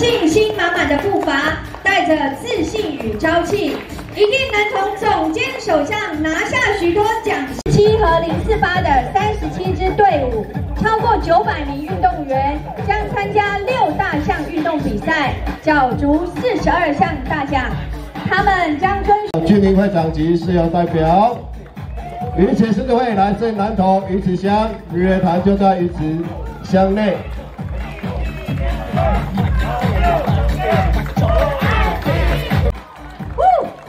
信心满满的步伐，带着自信与朝气，一定能从总监手上拿下许多奖。七和零四八的三十七支队伍，超过九百名运动员将参加六大项运动比赛，角逐四十二项大奖。他们将遵守。居民会长及室友代表，鱼池狮子会来自南投鱼池乡，日月潭就在鱼池乡内。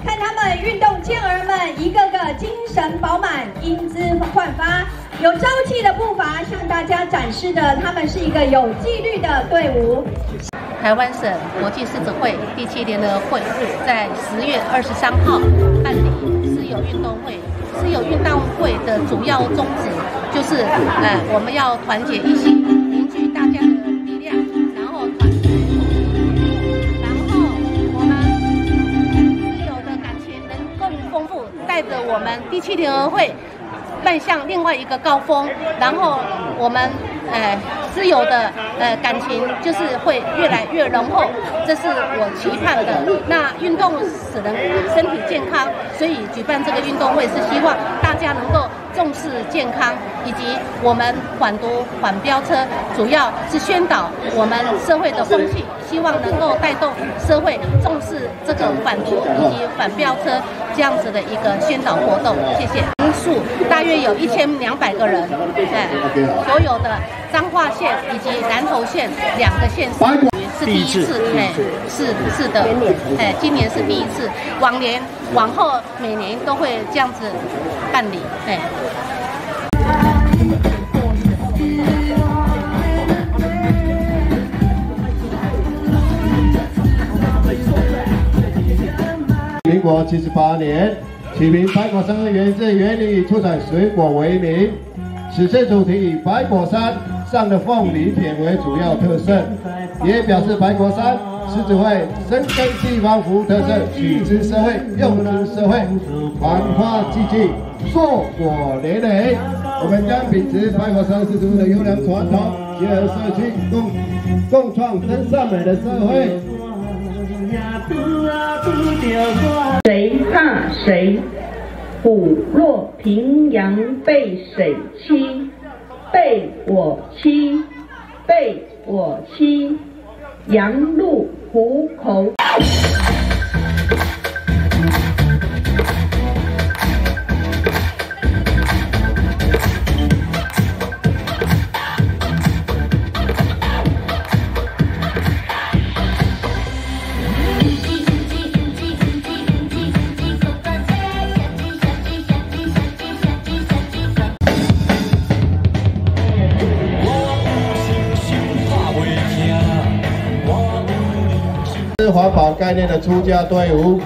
看他们运动健儿们一个个精神饱满、英姿焕发、有朝气的步伐，向大家展示的他们是一个有纪律的队伍。台湾省国际狮子会第七联合会在十月二十三号办理私有运动会。私有运动会的主要宗旨就是，呃，我们要团结一心，带着我们第七联合会迈向另外一个高峰，然后我们，呃。自由的呃感情就是会越来越浓厚，这是我期盼的。那运动使人身体健康，所以举办这个运动会是希望大家能够重视健康，以及我们反毒反飙车，主要是宣导我们社会的风气，希望能够带动社会重视这个反毒以及反飙车这样子的一个宣导活动。谢谢。人数大约有一千两百个人，哎，所有的。彰化县以及南头县两个县是第一次，哎，是是的，哎，今年是第一次，往年往后每年都会这样子办理，哎。民国七十八年，起名白果山源自园里出产水果为名，此次主题以白果山。上的凤梨田为主要特色，也表示白果山狮子会深耕地方服务特色，取之社会，用之社会，繁花济济，硕果累累。我们将秉持白果山狮子会的优良传统，结合社区，共共创真善美的社会。谁怕谁？虎落平阳被水欺？被我欺，被我欺，羊入虎口。环保概念的出家队伍，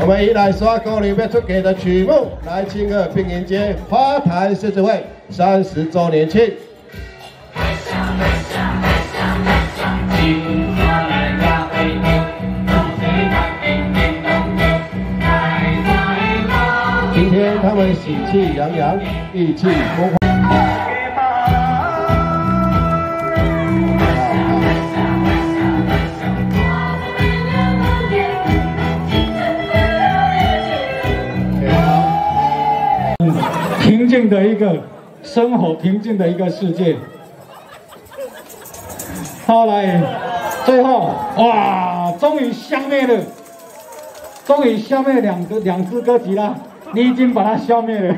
我们一来刷歌里面出给的曲目，来庆贺并迎接花坛狮子会三十周年庆。今天他们喜气洋洋，意气风发。的一个生活平静的一个世界。后来，最后，哇，终于消灭了，终于消灭两个两只歌姬了，你已经把它消灭了。